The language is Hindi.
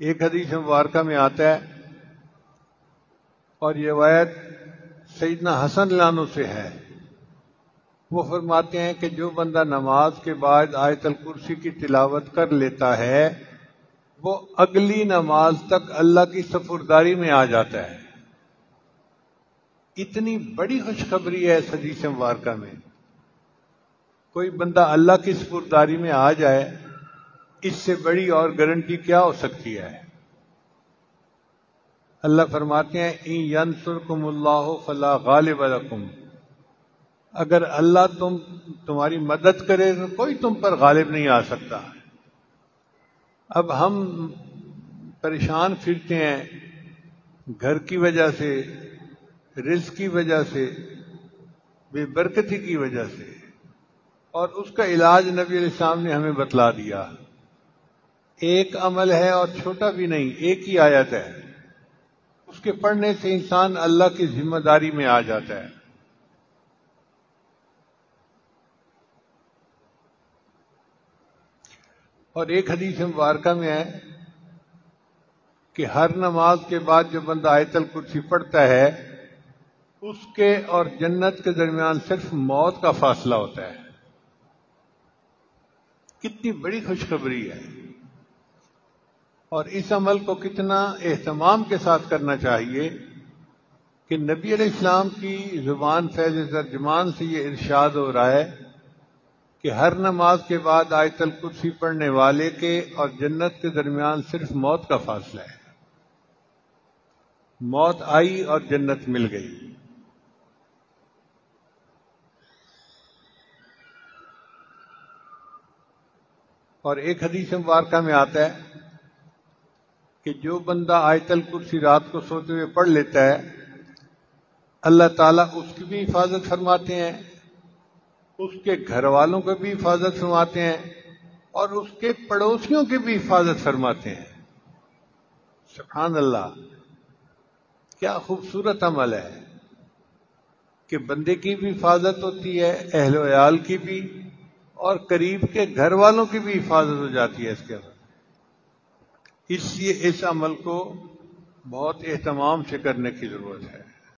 एक हदीस मुबारक में आता है और ये वायत सईदना हसन लानो से है। वो फरमाते हैं कि जो बंदा नमाज़ के बाद आयतल कुर्सी की तिलावत कर लेता है, वो अगली नमाज़ तक अल्लाह की सफुरदारी में आ जाता है। इतनी बड़ी खुशखबरी है हदीस मुबारक में। कोई बंदा अल्लाह की सफुरदारी में आ जाए इससे बड़ी और गारंटी क्या हो सकती है? अल्लाह फरमाते हैं, इन यनसुरकुमुल्लाह फला गालिब लकुम. अगर अल्लाह तुम, तुम्हारी मदद करे तो कोई तुम पर गालिब नहीं आ सकता। अब हम परेशान फिरते हैं घर की वजह से रिस्क की वजह से, बेबरकती की वजह से। और उसका इलाज नबी इस्लाम ने हमें बतला दिया। एक अमल है और छोटा भी नहीं, एक ही आयत है। उसके पढ़ने से इंसान अल्लाह की ज़िम्मेदारी में आ जाता है। और एक हदीस मुबारक में है कि हर नमाज़ के बाद जो बंदा आयतल कुर्सी पढ़ता है, उसके और जन्नत के दरमियान सिर्फ़ मौत का फासला होता है। कितनी बड़ी खुशखबरी है। और इस अमल को कितना एहतमाम के साथ करना चाहिए कि नबी इस्लाम की ज़ुबान फैज तर्जमान से ये इरशाद हो रहा है कि हर नमाज़ के बाद आयतल कुर्सी पढ़ने वाले के और जन्नत के दरमियान सिर्फ़ मौत का फासला है। मौत आई और जन्नत मिल गई। और एक हदीस मुबारक में आता है कि जो बंदा आयतल कुर्सी रात को सोते हुए पढ़ लेता है, अल्लाह ताला उसकी भी हिफाजत फरमाते हैं, उसके घर वालों को भी हिफाजत फरमाते हैं, और उसके पड़ोसियों की भी हिफाजत फरमाते हैं। सुबहान अल्लाह क्या खूबसूरत अमल है कि बंदे की भी हिफाजत होती है अहल की भी, और करीब के घर वालों की भी हिफाजत हो जाती है इसके अंदर। इसलिए इस अमल को बहुत एहतमाम से करने की ज़रूरत है।